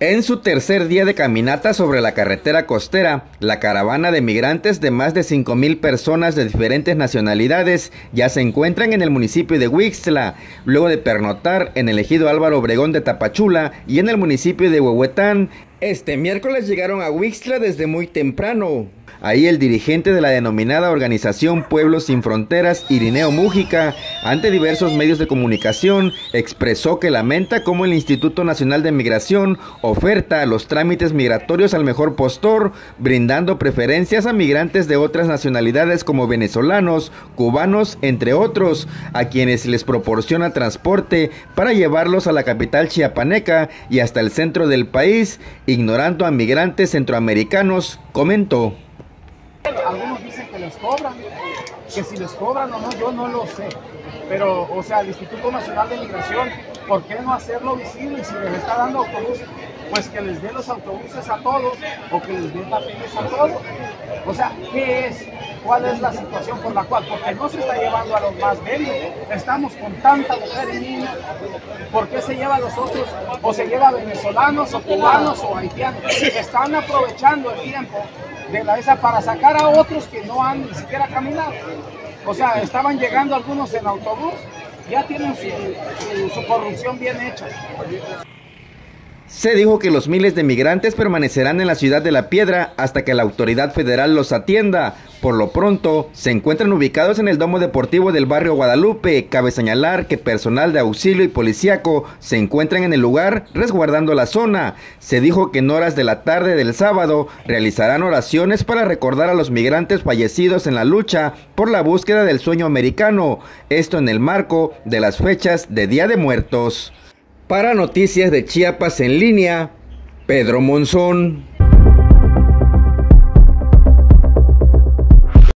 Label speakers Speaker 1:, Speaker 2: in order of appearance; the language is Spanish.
Speaker 1: En su tercer día de caminata sobre la carretera costera, la caravana de migrantes de más de 5.000 personas de diferentes nacionalidades ya se encuentran en el municipio de Huixtla, luego de pernotar en el ejido Álvaro Obregón de Tapachula y en el municipio de Huehuetán. Este miércoles llegaron a Huixtla desde muy temprano, Ahí el dirigente de la denominada organización Pueblos Sin Fronteras, Irineo Mújica, ante diversos medios de comunicación, expresó que lamenta cómo el Instituto Nacional de Migración oferta los trámites migratorios al mejor postor, brindando preferencias a migrantes de otras nacionalidades como venezolanos, cubanos, entre otros, a quienes les proporciona transporte para llevarlos a la capital chiapaneca y hasta el centro del país, ignorando a migrantes centroamericanos, comentó
Speaker 2: cobran, que si les cobran o no, yo no lo sé. Pero, o sea, el Instituto Nacional de Migración, ¿por qué no hacerlo visible? Si les está dando autobuses, pues que les dé los autobuses a todos o que les dé papeles a todos. O sea, ¿qué es? ¿Cuál es la situación por la cual? Porque no se está llevando a los más débiles. Estamos con tanta mujer y niños. ¿Por qué se lleva a los otros? O se lleva a venezolanos o cubanos o haitianos. Están aprovechando el tiempo de la esa para sacar a otros que no han ni siquiera caminado. O sea, estaban llegando algunos en autobús, ya tienen su, su corrupción bien hecha.
Speaker 1: Se dijo que los miles de migrantes permanecerán en la ciudad de La Piedra hasta que la autoridad federal los atienda. Por lo pronto, se encuentran ubicados en el domo deportivo del barrio Guadalupe. Cabe señalar que personal de auxilio y policíaco se encuentran en el lugar resguardando la zona. Se dijo que en horas de la tarde del sábado realizarán oraciones para recordar a los migrantes fallecidos en la lucha por la búsqueda del sueño americano. Esto en el marco de las fechas de Día de Muertos. Para Noticias de Chiapas en línea, Pedro Monzón.